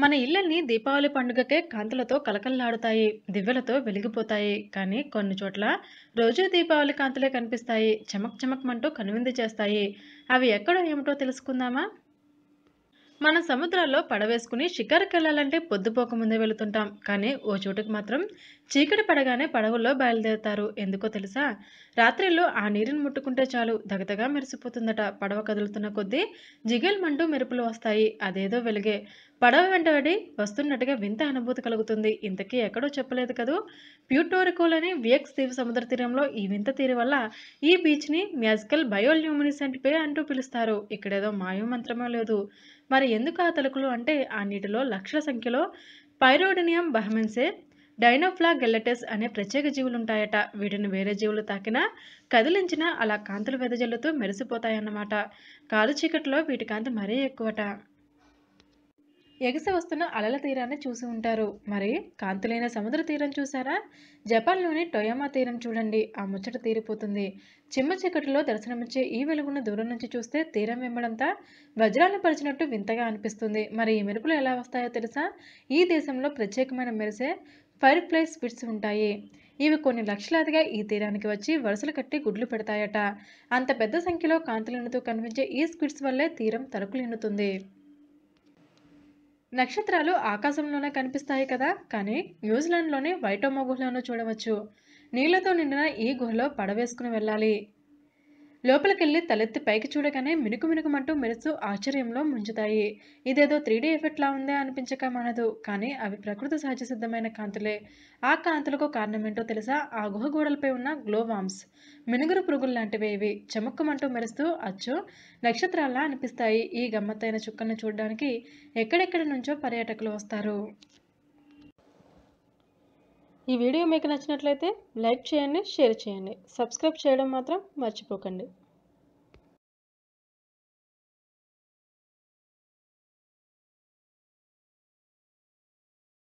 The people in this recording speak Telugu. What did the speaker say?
మన ఇళ్ళని దీపావళి పండుగకే కాంతులతో కలకల్లాడుతాయి దివ్యలతో వెలిగిపోతాయి. కానీ కొన్ని చోట్ల రోజూ దీపావళి కాంతులే కనిపిస్తాయి చమక్ చమక్మంటూ కనువిందు చేస్తాయి. అవి ఎక్కడో ఏమిటో తెలుసుకుందామా? మన సముద్రాల్లో పడవేసుకుని షికారుకి వెళ్ళాలంటే పొద్దుపోకముందే వెళుతుంటాం. కానీ ఓ చోటుకు మాత్రం చీకటి పడగానే పడవల్లో బయలుదేరుతారు. ఎందుకో తెలుసా? రాత్రిలో ఆ నీరుని ముట్టుకుంటే చాలు. దగదగా మెరిసిపోతుందట. పడవ కదులుతున్న కొద్దీ జిగేల్మంటూ మెరుపులు వస్తాయి. అదేదో వెలుగే. పడవ వెంటబడి వస్తున్నట్టుగా వింత అనుభూతి కలుగుతుంది. ఇంతకీ ఎక్కడో చెప్పలేదు కదూ? ప్యూటోరికోలోని వియక్స్ దీవి సముద్ర తీరంలో ఈ వింత తీరు వల్ల ఈ బీచ్ని మ్యాజికల్ బయోల్యూమినిసెంట్ పే అంటూ పిలుస్తారు. ఇక్కడేదో మాయోమంత్రమో లేదు. మరి ఎందుకు ఆ తలుకులు? అంటే ఆ నీటిలో లక్షల సంఖ్యలో పైరోడినియం బహమిన్సే డైనోఫ్లా గెల్లటెస్ అనే ప్రత్యేక జీవులు ఉంటాయట వీటిని వేరే జీవులు తాకినా కదిలించినా అలా కాంతులు వెదజల్లుతూ మెరిసిపోతాయన్నమాట. కాలు చీకట్లో వీటి కాంతి మరీ ఎక్కువట. ఎగసి వస్తున్న అలల తీరాన్ని చూసి ఉంటారు. మరి కాంతులైన సముద్ర తీరం చూసారా? జపాన్లోని టొయామా తీరం చూడండి. ఆ ముచ్చట తీరిపోతుంది. చిమ్మ చీకటిలో దర్శనమిచ్చే ఈ వెలుగును దూరం నుంచి చూస్తే తీరం వెంబడంతా వజ్రాలు పరిచినట్టు వింతగా అనిపిస్తుంది. మరి ఈ మెరుపులు ఎలా వస్తాయో తెలుసా? ఈ దేశంలో ప్రత్యేకమైన మెరిసే ఫైర్ ప్లేస్ స్పిట్స్ ఉంటాయి. ఇవి కొన్ని లక్షలాదిగా ఈ తీరానికి వచ్చి వరుసలు కట్టి గుడ్లు పెడతాయట. అంత పెద్ద సంఖ్యలో కాంతులెన్నుతూ కనిపించే ఈ స్క్విడ్స్ వల్లే తీరం తలుకులు ఎన్నుతుంది నక్షత్రాలు ఆకాశంలోనే కనిపిస్తాయి కదా? కానీ న్యూజిలాండ్లోని వైటోమో గుహలను చూడవచ్చు. నీళ్ళతో నిండిన ఈ గుహలో పడవేసుకుని వెళ్ళాలి. లోపలికెళ్ళి తలెత్తి పైకి చూడగానే మినుకు మినుకుమంటూ మెరుస్తూ ఆశ్చర్యంలో ముంచుతాయి. ఇదేదో త్రీ డీ ఎఫెక్ట్లా ఉందే అనిపించక మనదు. కానీ అవి ప్రకృతి సహజ సిద్ధమైన కాంతులే. ఆ కాంతులకు కారణమేంటో తెలుసా? ఆ గుహ గోడలపై ఉన్న గ్లోవామ్స్ మినుగురు పురుగులు లాంటివి ఇవి. చెముక్కుమంటూ మెరుస్తూ అచ్చు నక్షత్రాల్లా అనిపిస్తాయి. ఈ గమ్మత్తైన చుక్కను చూడడానికి ఎక్కడెక్కడి నుంచో పర్యాటకులు వస్తారు. ఈ వీడియో మీకు నచ్చినట్లయితే లైక్ చేయండి షేర్ చేయండి. సబ్స్క్రైబ్ చేయడం మాత్రం మర్చిపోకండి.